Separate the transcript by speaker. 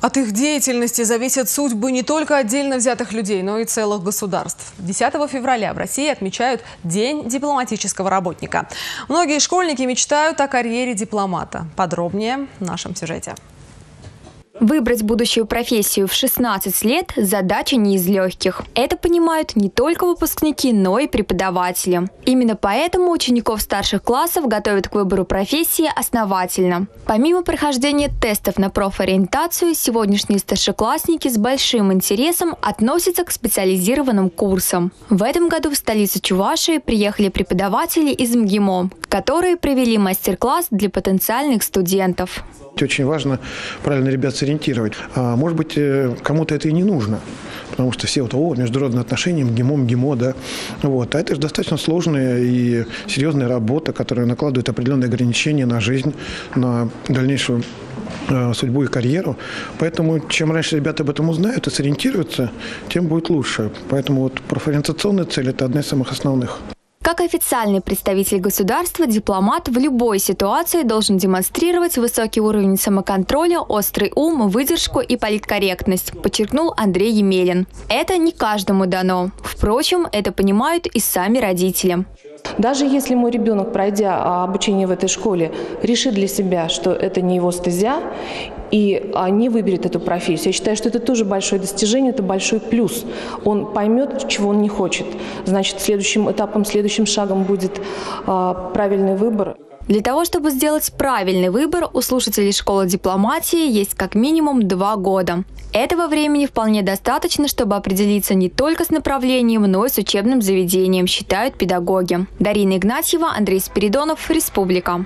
Speaker 1: От их деятельности зависят судьбы не только отдельно взятых людей, но и целых государств. 10 февраля в России отмечают День дипломатического работника. Многие школьники мечтают о карьере дипломата. Подробнее в нашем сюжете.
Speaker 2: Выбрать будущую профессию в 16 лет – задача не из легких. Это понимают не только выпускники, но и преподаватели. Именно поэтому учеников старших классов готовят к выбору профессии основательно. Помимо прохождения тестов на профориентацию, сегодняшние старшеклассники с большим интересом относятся к специализированным курсам. В этом году в столицу Чувашии приехали преподаватели из МГИМО, которые провели мастер-класс для потенциальных студентов.
Speaker 3: Очень важно правильно ребят сориентировать. А может быть, э, кому-то это и не нужно. Потому что все вот, о, международные отношения, МГИМО, МГИМО, да. Вот. А это же достаточно сложная и серьезная работа, которая накладывает определенные ограничения на жизнь, на дальнейшую э, судьбу и карьеру. Поэтому чем раньше ребята об этом узнают и сориентируются, тем будет лучше. Поэтому вот профориентационная цель – это одна из самых основных.
Speaker 2: Как официальный представитель государства, дипломат в любой ситуации должен демонстрировать высокий уровень самоконтроля, острый ум, выдержку и политкорректность, подчеркнул Андрей Емелин. Это не каждому дано. Впрочем, это понимают и сами родители.
Speaker 4: Даже если мой ребенок, пройдя а, обучение в этой школе, решит для себя, что это не его стезя, и не выберет эту профессию, я считаю, что это тоже большое достижение, это большой плюс. Он поймет, чего он не хочет. Значит, следующим этапом, следующим шагом будет а, правильный выбор.
Speaker 2: Для того, чтобы сделать правильный выбор, у слушателей школы дипломатии есть как минимум два года. Этого времени вполне достаточно, чтобы определиться не только с направлением, но и с учебным заведением, считают педагоги. Дарина Игнатьева, Андрей Спиридонов, Республика.